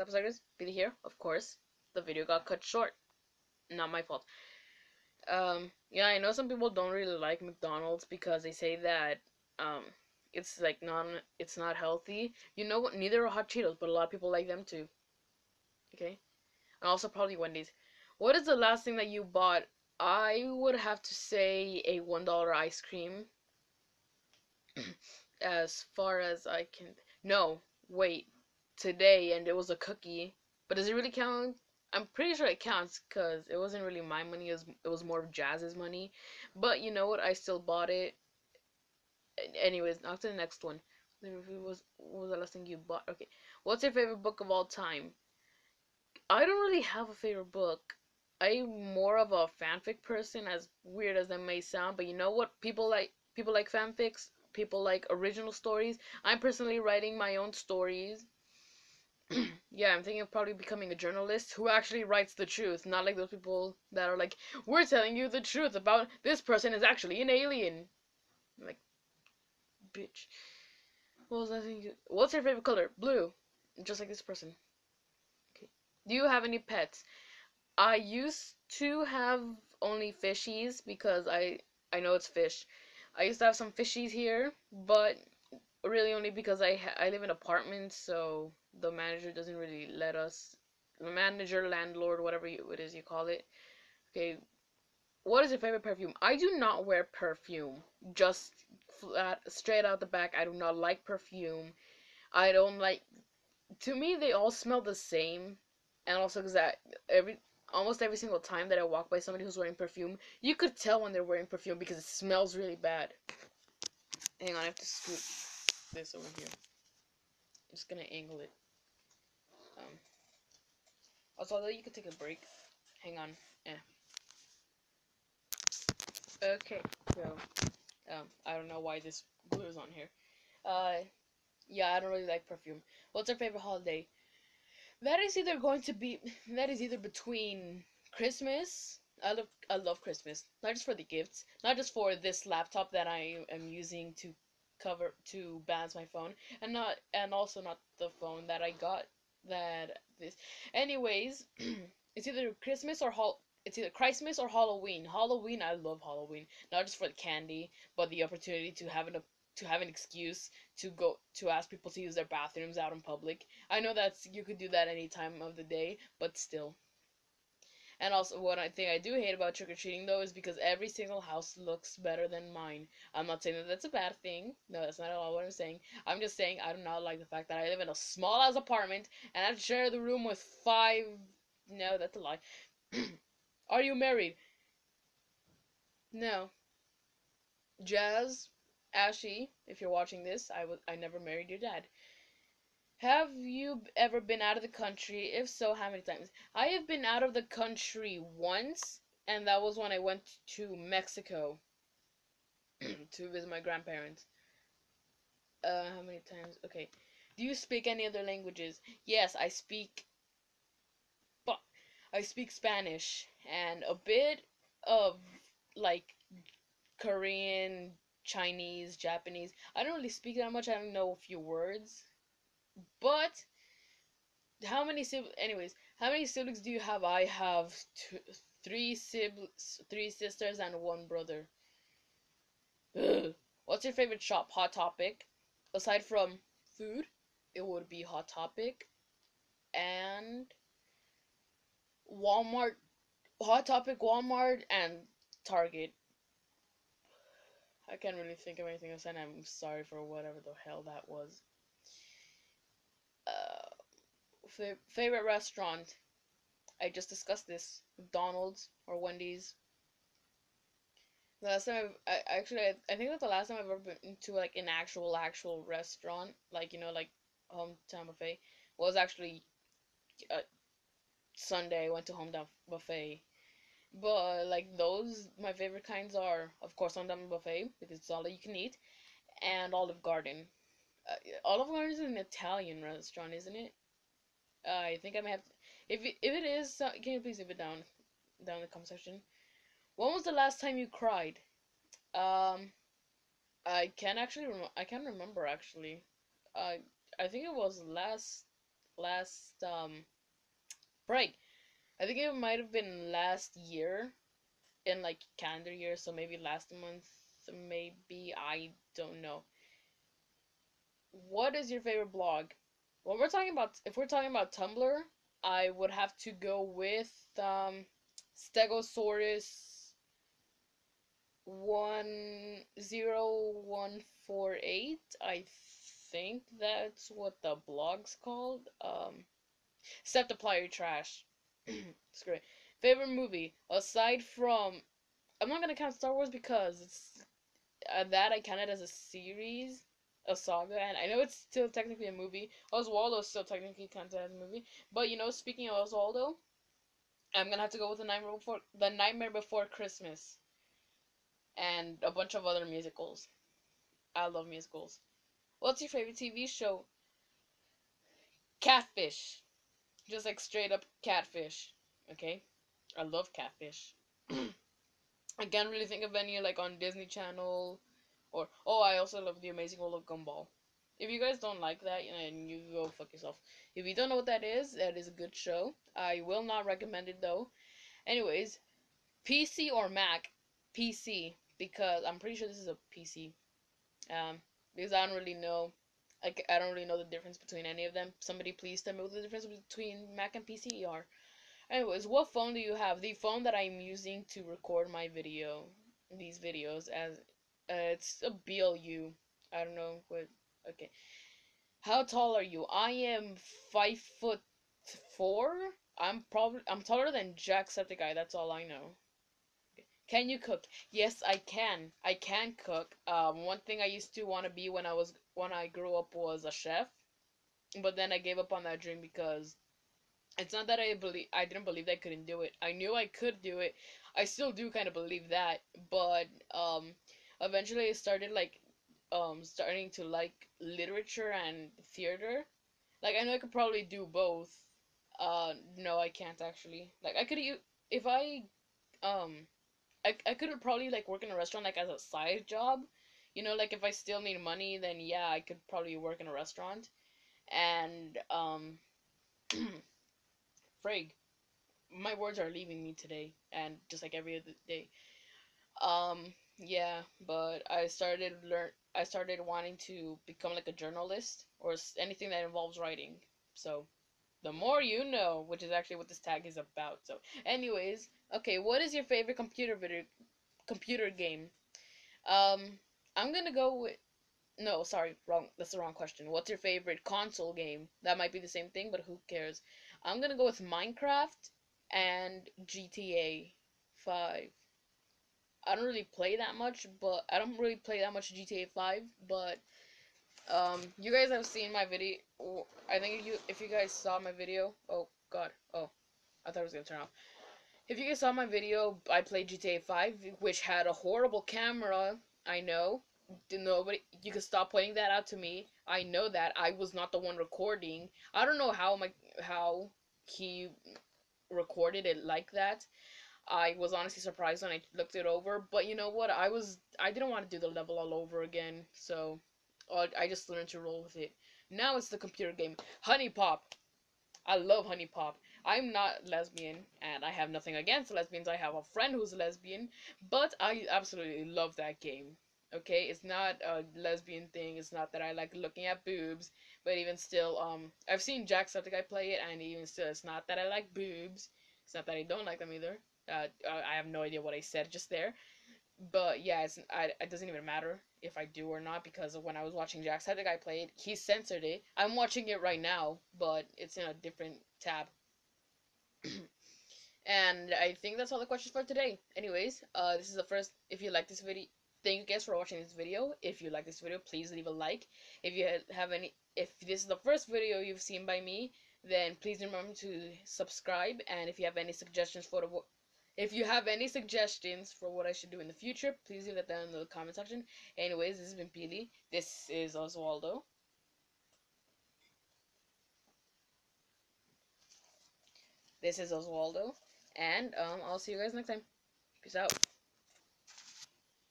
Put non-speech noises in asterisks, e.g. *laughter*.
Sapphires video here, of course. The video got cut short. Not my fault. Um, yeah, I know some people don't really like McDonald's because they say that um it's like non it's not healthy. You know what? Neither are hot Cheetos, but a lot of people like them too. Okay, and also probably Wendy's. What is the last thing that you bought? I would have to say a one dollar ice cream. *clears throat* as far as I can, no, wait, today, and it was a cookie. But does it really count? I'm pretty sure it counts because it wasn't really my money. It was, it was more of Jazz's money. But you know what? I still bought it. Anyways, on to the next one. Was what was the last thing you bought? Okay, what's your favorite book of all time? I don't really have a favorite book. I'm more of a fanfic person, as weird as that may sound. But you know what? People like people like fanfics. People like original stories. I'm personally writing my own stories *clears throat* yeah, I'm thinking of probably becoming a journalist who actually writes the truth, not like those people that are like, "We're telling you the truth about this person is actually an alien." I'm like, bitch. What was that thing? What's your favorite color? Blue. Just like this person. Okay. Do you have any pets? I used to have only fishies because I I know it's fish. I used to have some fishies here, but really only because I I live in apartments, so the manager doesn't really let us. The manager, landlord, whatever you, it is you call it. Okay, what is your favorite perfume? I do not wear perfume. Just flat, straight out the back. I do not like perfume. I don't like. To me, they all smell the same, and also because that every almost every single time that I walk by somebody who's wearing perfume, you could tell when they're wearing perfume because it smells really bad. Hang on, I have to scoop this over here. I'm just gonna angle it. Um. Also, although you could take a break. Hang on. Yeah. Okay, so um, I don't know why this glue is on here. Uh, yeah, I don't really like perfume. What's your favorite holiday? That is either going to be that is either between Christmas. I love I love Christmas, not just for the gifts, not just for this laptop that I am using to cover to balance my phone, and not and also not the phone that I got that this. Anyways, *clears throat* it's either Christmas or hol. It's either Christmas or Halloween. Halloween, I love Halloween, not just for the candy, but the opportunity to have an to have an excuse to go to ask people to use their bathrooms out in public. I know that's you could do that any time of the day, but still. And also, I think I do hate about trick or treating though is because every single house looks better than mine. I'm not saying that that's a bad thing. No, that's not at all what I'm saying. I'm just saying I do not like the fact that I live in a small ass apartment and I have to share the room with five. No, that's a lie. *clears throat* Are you married? No. Jazz, Ashy, if you're watching this, I I never married your dad. Have you ever been out of the country? If so, how many times? I have been out of the country once, and that was when I went to Mexico *clears throat* to visit my grandparents. Uh, how many times? Okay. Do you speak any other languages? Yes, I speak. But I speak Spanish and a bit of like Korean, Chinese, Japanese. I don't really speak that much. I don't know a few words. But how many siblings? Anyways, how many siblings do you have? I have two, three siblings, three sisters, and one brother. Ugh. *sighs* What's your favorite shop? Hot Topic. Aside from food, it would be Hot Topic, and Walmart. Hot Topic, Walmart, and Target. I can't really think of anything else, and I'm sorry for whatever the hell that was favorite restaurant. I just discussed this. McDonald's or Wendy's. The last time I've, I actually I, I think that's the last time I've ever been to like an actual actual restaurant like you know like hometown buffet was actually uh, Sunday I went to hometown buffet but like those my favorite kinds are of course hometown buffet because it's all that you can eat and Olive Garden uh, Olive Garden is an Italian restaurant, isn't it? I think I may have. If it, if it is, uh, can you please leave it down down in the comment section? When was the last time you cried? Um, I can actually I can remember actually. Uh, I think it was last last um break. I think it might have been last year in like calendar year, so maybe last month, maybe I don't know. What is your favorite blog? When we're talking about if we're talking about Tumblr, I would have to go with um Stegosaurus one zero one four eight. I think that's what the blog's called. Um, Septiplier Trash. *clears throat* great. Favorite movie aside from, I'm not gonna count Star Wars because it's uh, that I count it as a series, a saga, and I know it's still technically a movie. Oswaldo is still technically counted as a movie, but you know, speaking of Oswaldo, I'm gonna have to go with the Nightmare Before the Nightmare Before Christmas, and a bunch of other musicals. I love musicals. What's your favorite TV show? Catfish. Just like straight up catfish. Okay? I love catfish. *clears throat* I can't really think of any like on Disney Channel or oh I also love the amazing world of Gumball. If you guys don't like that, you know, and you go fuck yourself. If you don't know what that is, that is a good show. I will not recommend it though. Anyways, PC or Mac? PC because I'm pretty sure this is a PC. Um, because I don't really know. I, I don't really know the difference between any of them. Somebody please tell me what the difference between Mac and PC are. Anyways, what phone do you have? The phone that I'm using to record my video, these videos, as uh, it's a BLU. I don't know what. Okay. How tall are you? I am five foot four. I'm probably I'm taller than Jack Jacksepticeye. That's all I know. Can you cook? Yes, I can. I can cook. Um, one thing I used to want to be when I was when I grew up was a chef, but then I gave up on that dream because it's not that I believe I didn't believe I couldn't do it. I knew I could do it. I still do kind of believe that, but um, eventually I started like um starting to like literature and theater. Like I know I could probably do both. Uh, no, I can't actually. Like I could if I um I, I could probably like work in a restaurant like as a side job. You know, like if I still need money, then yeah, I could probably work in a restaurant. And um *clears throat* Frig. My words are leaving me today and just like every other day. Um yeah, but I started learn I started wanting to become like a journalist or anything that involves writing. So the more you know, which is actually what this tag is about. So, anyways, okay, what is your favorite computer video computer game? Um, I'm gonna go with no, sorry, wrong. That's the wrong question. What's your favorite console game? That might be the same thing, but who cares? I'm gonna go with Minecraft and GTA 5. I don't really play that much, but I don't really play that much GTA 5, but um, you guys have seen my video. I think you, if you guys saw my video. Oh God. Oh, I thought it was gonna turn off. If you guys saw my video, I played GTA 5, which had a horrible camera. I know. Nobody, you can stop pointing that out to me. I know that I was not the one recording. I don't know how my how he recorded it like that. I was honestly surprised when I looked it over, but you know what? I was I didn't want to do the level all over again, so I just learned to roll with it. Now it's the computer game. HuniePop. I love HuniePop. I'm not lesbian, and I have nothing against lesbians. I have a friend who's lesbian, but I absolutely love that game. Okay, it's not a lesbian thing. It's not that I like looking at boobs, but even still, um, I've seen Jacksepticeye play it, and even still, it's not that I like boobs. It's not that I don't like them either. Uh, I have no idea what I said just there. But yeah, it's I, it doesn't even matter if I do or not because when I was watching Jacksepticeye play it, he censored it. I'm watching it right now, but it's in a different tab. *clears throat* and I think that's all the questions for today. Anyways, uh, this is the first. If you like this video, thank you guys for watching this video. If you like this video, please leave a like. If you have any, if this is the first video you've seen by me, then please remember to subscribe. And if you have any suggestions for the if you have any suggestions for what I should do in the future, please leave that down in the comment section. Anyways, this has been Peely. This is Oswaldo. This is Oswaldo. And um, I'll see you guys next time. Peace out.